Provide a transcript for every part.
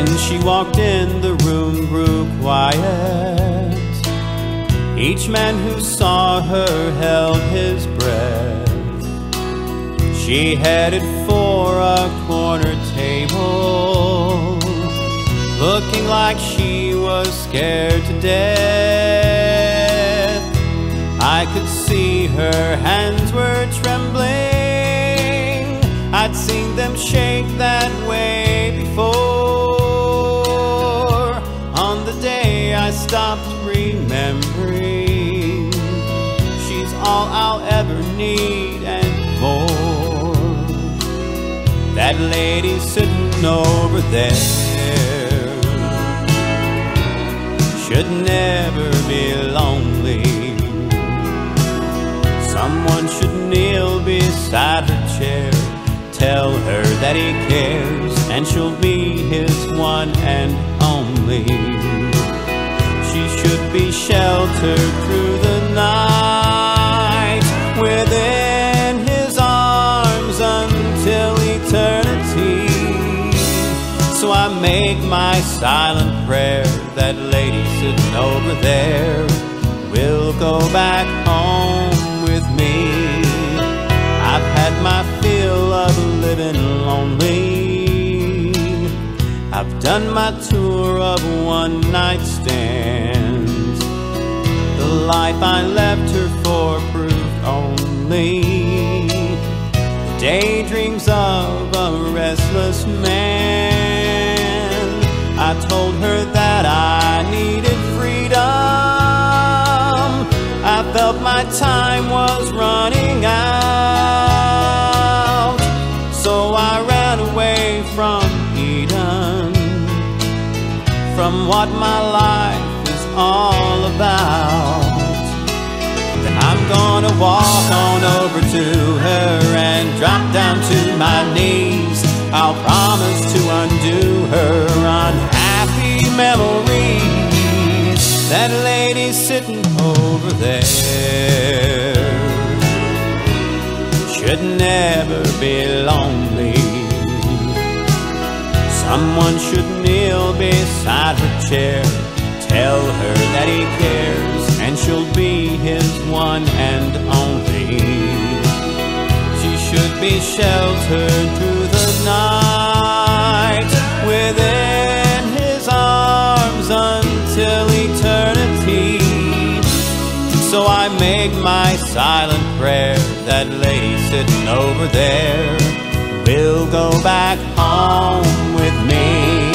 When she walked in, the room grew quiet. Each man who saw her held his breath. She headed for a corner table, looking like she was scared to death. I could see her hands were trembling. I'd seen them shake that way remembering, she's all I'll ever need and more. That lady sitting over there should never be lonely. Someone should kneel beside her chair, tell her that he cares, and she'll be his one and only. Be sheltered through the night within his arms until eternity. So I make my silent prayer that lady sitting over there will go back home with me. I've had my fill of living lonely. I've done my tour of one night stands. Life I left her for proof only the daydreams of a restless man. I told her that I needed freedom. I felt my time was running out. So I ran away from Eden, from what my life is all about. Walk on over to her and drop down to my knees. I'll promise to undo her unhappy memories. That lady sitting over there should never be lonely. Someone should kneel beside her chair, tell be sheltered through the night within his arms until eternity. So I make my silent prayer that lady sitting over there will go back home with me.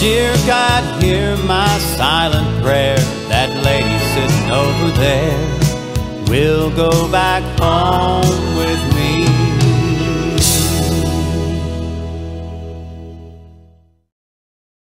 Dear God, hear my silent prayer that lady sitting over there will go back home